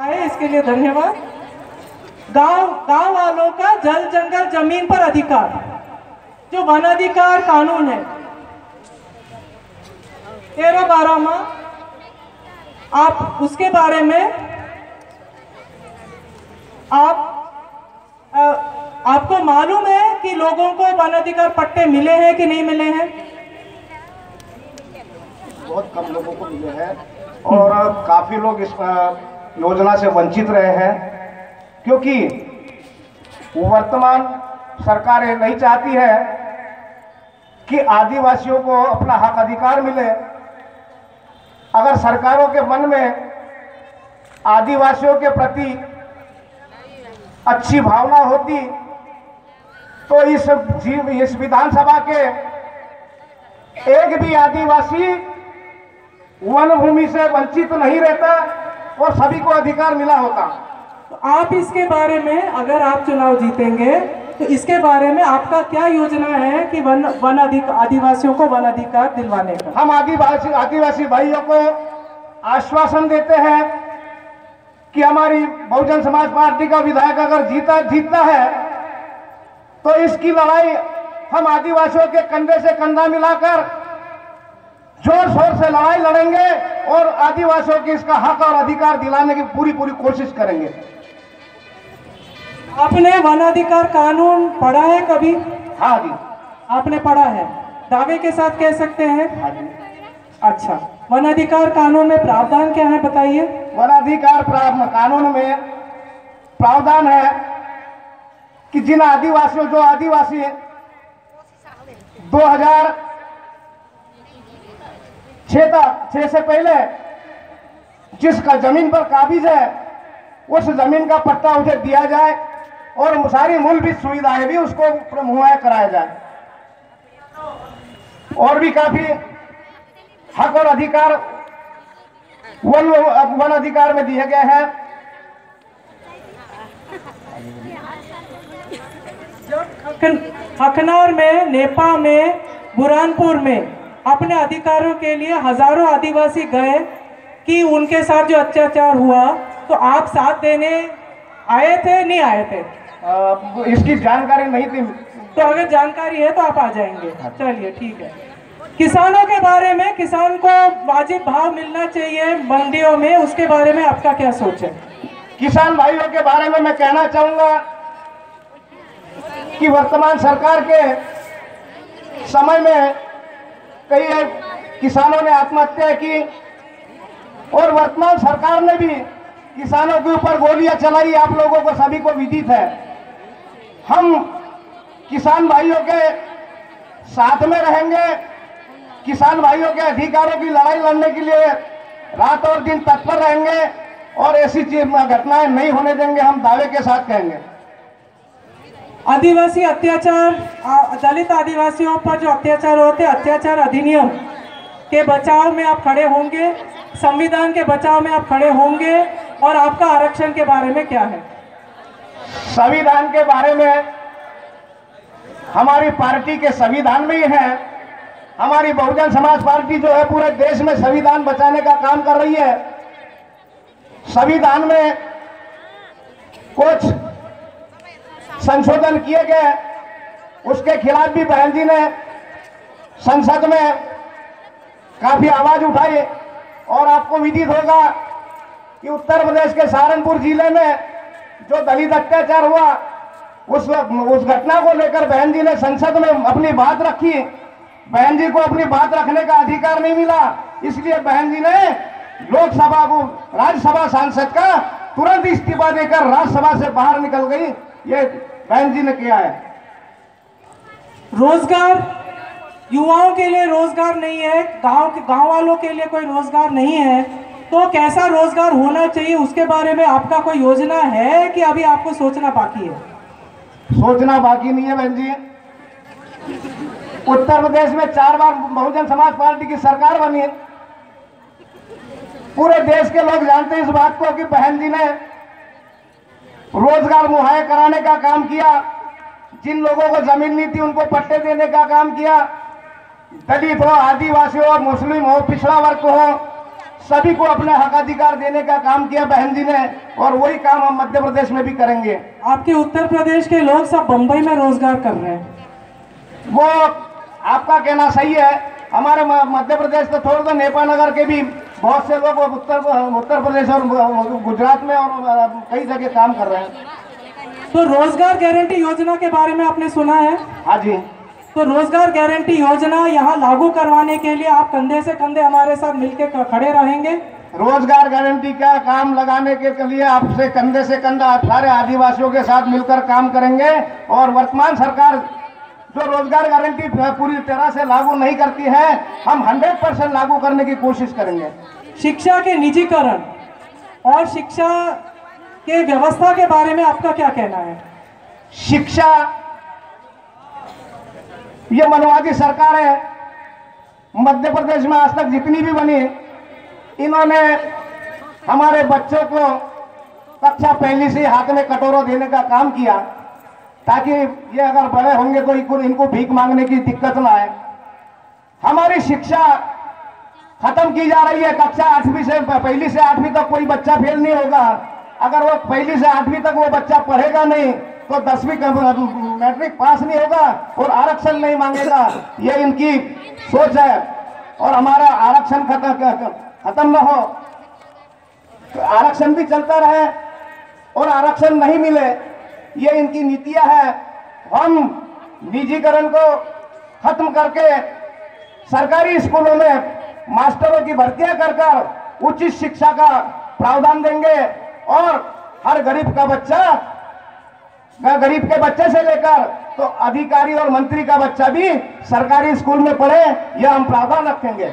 आए इसके लिए धन्यवाद। गाँव गाँव वालों का जल जंगल ज़मीन पर अधिकार जो वन अधिकार कानून है। तेरह बारह माह आप उसके बारे में आप अ, आपको मालूम है कि लोगों को वन अधिकार पट्टे मिले हैं कि नहीं मिले हैं? बहुत कम लोगों को मिले हैं और काफ़ी लोग इस योजना से वंचित रहे हैं, क्योंकि वर्तमान सरकार ये नहीं चाहती है कि आदिवासियों को अपना हक अधिकार मिले। अगर सरकारों के मन में आदिवासियों के प्रति अच्छी भावना होती तो इस इस विधानसभा के एक भी आदिवासी वन भूमि से वंचित नहीं रहता। और सभी को अधिकार मिला होता। तो आप इसके बारे में अगर आप चुनाव जीतेंगे तो इसके बारे में आपका क्या योजना है कि वन वन अधिक आदिवासियों को वन अधिकार दिलवाने का? हम आदिवासी आदिवासी भाइयों को आश्वासन देते हैं कि हमारी बहुजन समाज पार्टी का विधायक अगर जीता जीतता है तो इसकी लड़ाई हम आदिवासियों के कंधे से कंधा मिलाकर ज़ोर शोर से लड़ाई लड़ेंगे और आदिवासियों की इसका हक और अधिकार दिलाने की पूरी पूरी कोशिश करेंगे। आपने वन अधिकार कानून पढ़ा है कभी? हाँ जी। आपने पढ़ा है। दावे के साथ कह सकते हैं? हाँ जी। अच्छा। वन अधिकार कानून में प्रावधान क्या है बताइए? वनाधिकार प्रावधान कानून में प्रावधान है कि जिन आदिवासियों जो आदिवासी 2000 तक छह से पहले जिसका ज़मीन पर काबिज है, उस ज़मीन का पट्टा उसे दिया जाए और सारी मूलभूत सुविधाएँ भी उसको मुहैया कराया जाए। और भी काफ़ी हक और अधिकार वन वन अधिकार में दिए गए हैं। हकनौर में नेपा में, बुरहानपुर में अपने अधिकारों के लिए हज़ारों आदिवासी गए कि उनके साथ जो अत्याचार हुआ तो आप साथ देने आए थे नहीं आए थे? अ, इसकी जानकारी नहीं थी। तो अगर जानकारी है तो आप आ जाएँगे। चलिए ठीक है। किसानों के बारे में किसान को वाजिब भाव मिलना चाहिए मंडियों में उसके बारे में आपका क्या सोच है? किसान भाइयों के बारे में मैं कहना चाहूँगा कि वर्तमान सरकार के समय में कई किसानों ने आत्महत्या की और वर्तमान सरकार ने भी किसानों के ऊपर गोलियाँ चलाई, आप लोगों को सभी को विदित है। हम किसान भाइयों के साथ में रहेंगे। किसान भाइयों के अधिकारों की लड़ाई लड़ने के लिए रात और दिन तत्पर रहेंगे और ऐसी चीज़ घटनाएँ नहीं होने देंगे, हम दावे के साथ कहेंगे। आदिवासी अत्याचार दलित आदिवासियों पर जो अत्याचार होते अत्याचार अधिनियम के बचाव में आप खड़े होंगे, संविधान के बचाव में आप खड़े होंगे, और आपका आरक्षण के बारे में क्या है? संविधान के बारे में हमारी पार्टी के संविधान में ही है। हमारी बहुजन समाज पार्टी जो है, पूरे देश में संविधान बचाने का काम कर रही है। संविधान में कुछ संशोधन किए गए। उसके खिलाफ भी बहन जी ने संसद में काफ़ी आवाज़ उठाई और आपको विदित होगा कि उत्तर प्रदेश के सहारनपुर ज़िले में जो दलित अत्याचार हुआ, उस उस घटना को लेकर बहन जी ने संसद में अपनी बात रखी। बहन जी को अपनी बात रखने का अधिकार नहीं मिला। इसलिए बहन जी ने लोकसभा को, राज्यसभा सांसद का तुरंत इस्तीफा देकर राज्यसभा से बाहर निकल गई। ये बहन जी ने किया है। रोज़गार युवाओं के लिए रोज़गार नहीं है गाँव के गाँव वालों के लिए कोई रोज़गार नहीं है। तो कैसा रोज़गार होना चाहिए उसके बारे में आपका कोई योजना है कि अभी आपको सोचना बाकी है? सोचना बाकी नहीं है बहन जी। उत्तर प्रदेश में चार बार बहुजन समाज पार्टी की सरकार बनी है। पूरे देश के लोग जानते हैं इस बात को कि बहन जी ने रोज़गार मुहैया कराने का काम किया। जिन लोगों को ज़मीन नहीं थी उनको पट्टे देने का काम किया। दलित हो आदिवासी हो मुस्लिम हो पिछड़ा वर्ग हो सभी को अपने हक अधिकार देने का काम किया बहन जी ने और वही काम हम मध्य प्रदेश में भी करेंगे। आपके उत्तर प्रदेश के लोग सब बम्बई में रोज़गार कर रहे हैं। वो आपका कहना सही है। हमारे मध्य प्रदेश तो थोड़ा दो नेपाल नगर के भी बहुत से लोग उत्तर उत्तर प्रदेश और गुजरात में और कई जगह काम कर रहे हैं। तो रोज़गार गारंटी योजना के बारे में आपने सुना है? हाँ जी। तो रोज़गार गारंटी योजना यहाँ लागू करवाने के लिए आप कंधे से कंधे हमारे साथ मिलकर खड़े रहेंगे? रोज़गार गारंटी का काम लगाने के लिए आपसे कंधे से कंधा सारे आदिवासियों के साथ मिलकर काम करेंगे और वर्तमान सरकार जो रोज़गार गारंटी पूरी तरह से लागू नहीं करती है हम 100 परसेंट लागू करने की कोशिश करेंगे। शिक्षा के निजीकरण और शिक्षा के व्यवस्था के बारे में आपका क्या कहना है? शिक्षा ये मनवादी सरकार है। मध्य प्रदेश में आज तक जितनी भी बनी इन्होंने हमारे बच्चों को कक्षा पहली से हाथ में कटोरा देने का काम किया। ताकि ये अगर बड़े होंगे तो इनको इनको भीख मांगने की दिक्कत ना आए। हमारी शिक्षा खत्म की जा रही है। कक्षा आठवीं से पहली से आठवीं तक कोई बच्चा फेल नहीं होगा। अगर वो पहली से आठवीं तक वो बच्चा पढ़ेगा नहीं तो दसवीं मैट्रिक पास नहीं होगा और आरक्षण नहीं मांगेगा। ये इनकी सोच है और हमारा आरक्षण खत्म खत्म न हो। तो आरक्षण भी चलता रहे और आरक्षण नहीं मिले। ये इनकी नीतियाँ है। हम निजीकरण को खत्म करके सरकारी स्कूलों में मास्टरों की भर्तियाँ कर कर उचित शिक्षा का प्रावधान देंगे और हर गरीब का बच्चा गरीब के बच्चे से लेकर तो अधिकारी और मंत्री का बच्चा भी सरकारी स्कूल में पढ़े, यह हम प्रावधान रखेंगे।